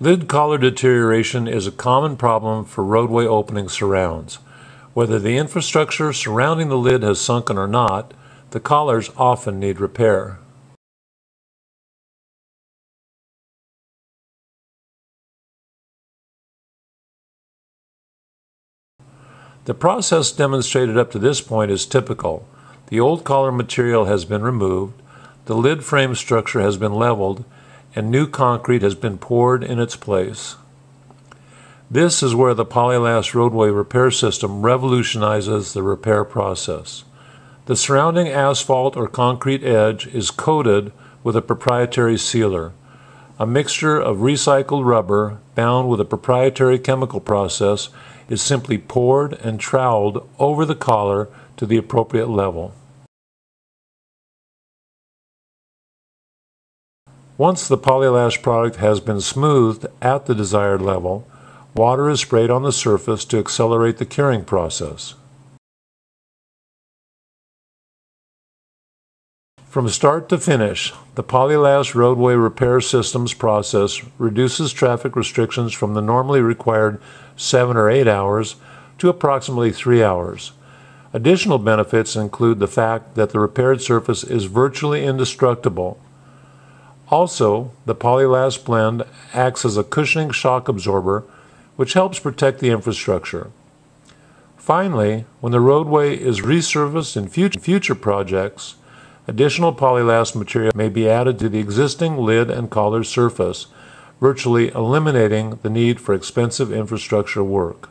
Lid collar deterioration is a common problem for roadway opening surrounds. Whether the infrastructure surrounding the lid has sunken or not, the collars often need repair. The process demonstrated up to this point is typical. The old collar material has been removed, the lid frame structure has been leveled, and new concrete has been poured in its place. This is where the Polylast roadway repair system revolutionizes the repair process. The surrounding asphalt or concrete edge is coated with a proprietary sealer, a mixture of recycled rubber bound with a proprietary chemical process is simply poured and troweled over the collar to the appropriate level. Once the Polylast product has been smoothed at the desired level, water is sprayed on the surface to accelerate the curing process. From start to finish, the Polylast roadway repair systems process reduces traffic restrictions from the normally required 7 or 8 hours to approximately 3 hours. Additional benefits include the fact that the repaired surface is virtually indestructible also, the Polylast blend acts as a cushioning shock absorber, which helps protect the infrastructure. Finally, when the roadway is resurfaced in future projects, additional Polylast material may be added to the existing lid and collar surface, virtually eliminating the need for expensive infrastructure work.